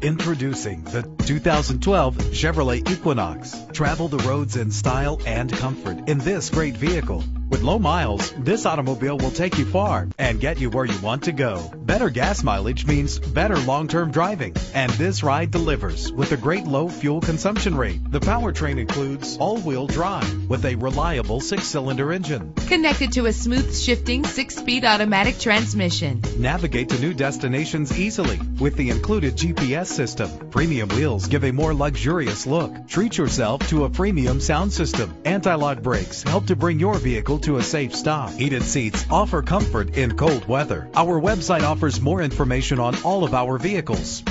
Introducing the 2012 Chevrolet Equinox. Travel the roads in style and comfort in this great vehicle. With low miles, this automobile will take you far and get you where you want to go. Better gas mileage means better long-term driving. And this ride delivers with a great low fuel consumption rate. The powertrain includes all-wheel drive with a reliable six-cylinder engine. Connected to a smooth shifting six-speed automatic transmission. Navigate to new destinations easily with the included GPS system. Premium wheels give a more luxurious look. Treat yourself to a premium sound system. Anti-lock brakes help to bring your vehicle to a safe stop. Heated seats offer comfort in cold weather. Our website offers more information on all of our vehicles.